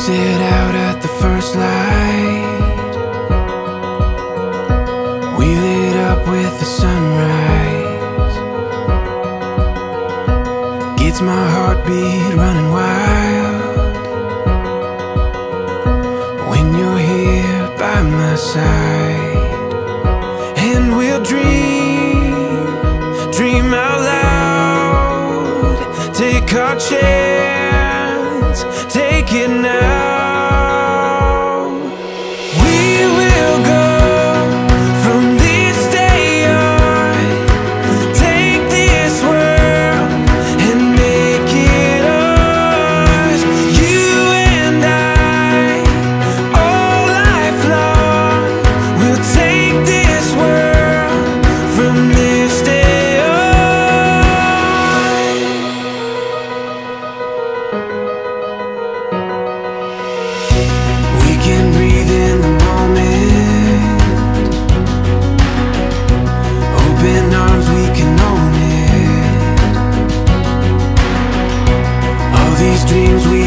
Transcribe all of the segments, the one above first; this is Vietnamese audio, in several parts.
Squeeze it out at the first light. We lit up with the sunrise. Gets my heartbeat running wild. When you're here by my side. dreams we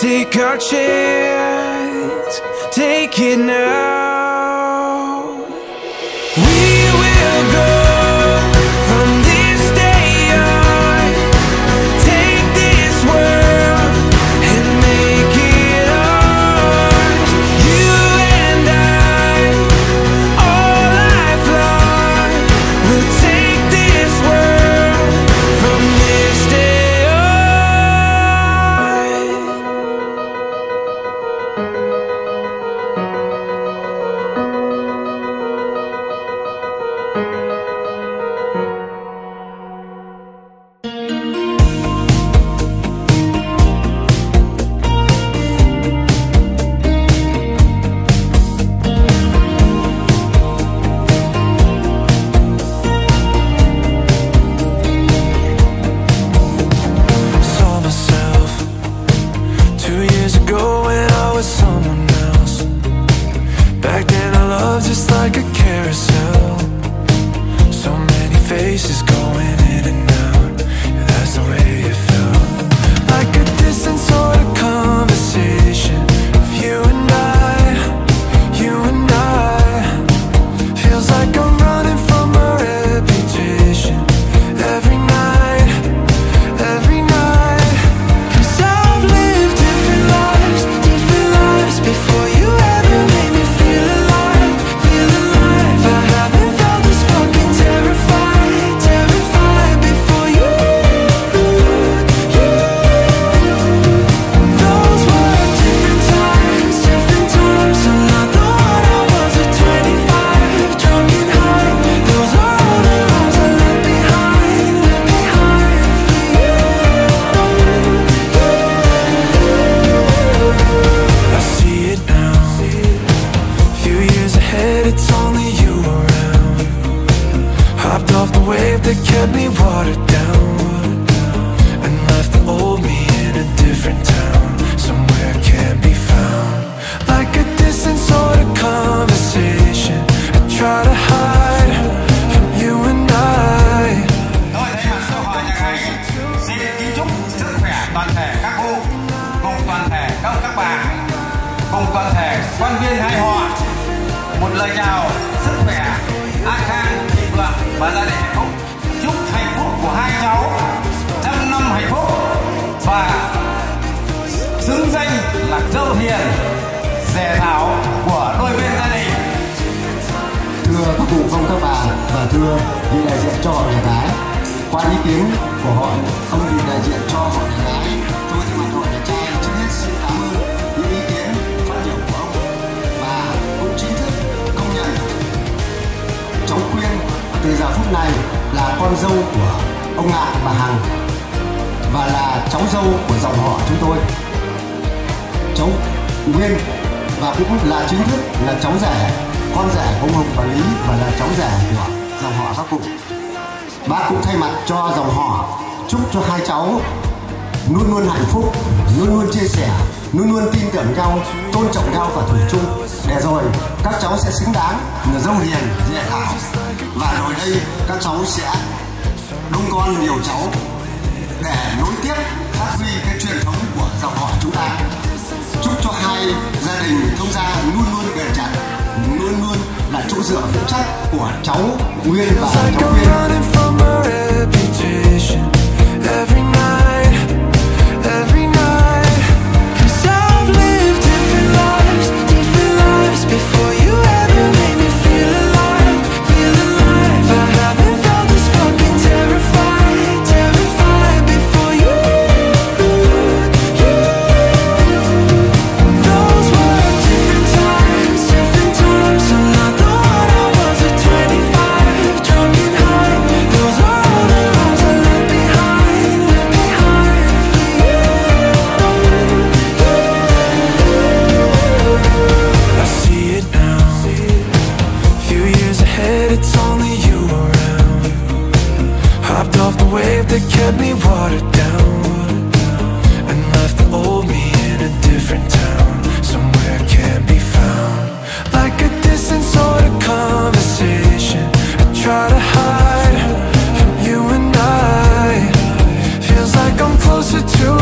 Take our chance, take it now. years ahead, it's only you around. Hopped off the wave that kept me watered down And left the old me in a different town. Somewhere I can't be found tự hiền dè tháo của đôi bên gia đình. Thưa các cụ công các bà và thưa vị đại diện cho họ nhà gái qua ý kiến của họ, ông vị đại diện cho họ nhà gái tôi thì mặt họ nhà trai trước hết xin cảm ơn, những ý kiến phát biểu của ông. Và cũng chính thức công nhận cháu quyên từ giờ phút này là con dâu của ông ngạn bà hằng và là cháu dâu của dòng họ chúng tôi cháu Nguyên và cũng là chính thức là cháu rể con rể của ông Hồng và Lý và là cháu rể của dòng họ các cụ. Bác cũng thay mặt cho dòng họ, chúc cho hai cháu luôn luôn hạnh phúc, luôn luôn chia sẻ, luôn luôn tin tưởng nhau, tôn trọng nhau và thủy chung. Để rồi các cháu sẽ xứng đáng là dâu hiền dễ thảo. Và rồi đây các cháu sẽ đông con nhiều cháu để nối tiếp phát huy cái truyền thống của dòng họ chúng ta nay gia đình thông gia luôn luôn bền chặt luôn luôn là chỗ dựa vững chắc của cháu Nguyên và cháu Nguyên. Kept me watered down and left the old me in a different town, somewhere can't be found. Like a distant sort of conversation, I try to hide from you and I. Feels like I'm closer to